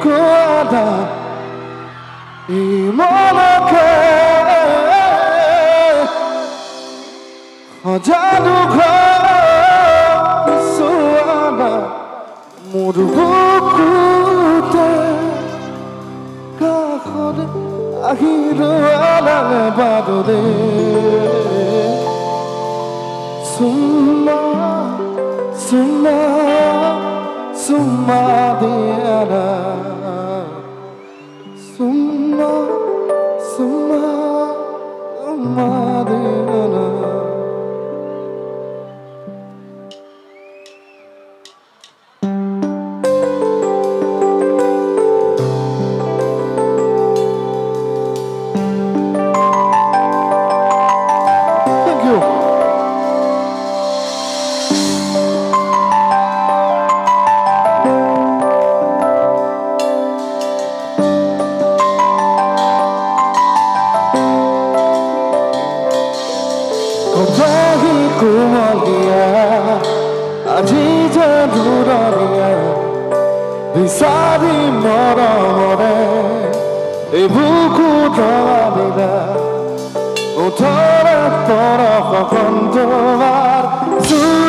거다. 이 몸에 허자도 걸수 하나. 모르고 그때가 허리 아기로 안아봐도 돼 숨나 숨나 de Summa 거기 구멍이야 아지저 누러리야 비사리 멀어버려 이부고 더하리라 Utara tara kondovar Suicide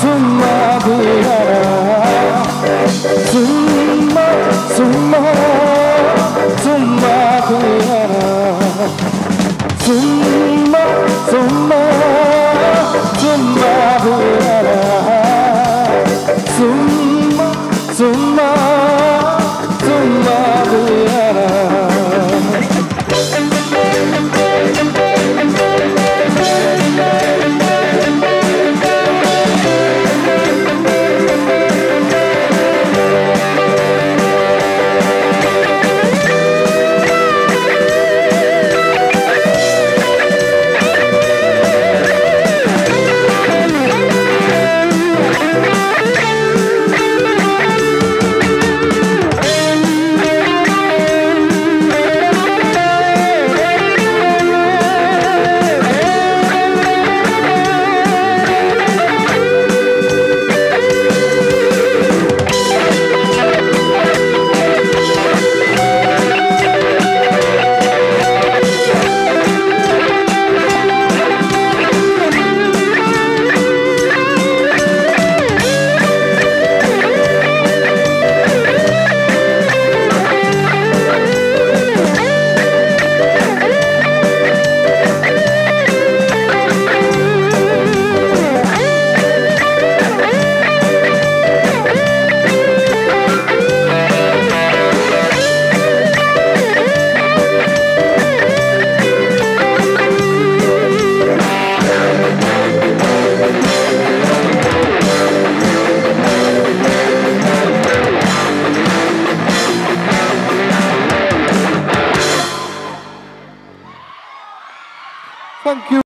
summa diara Summa, summa, summa diara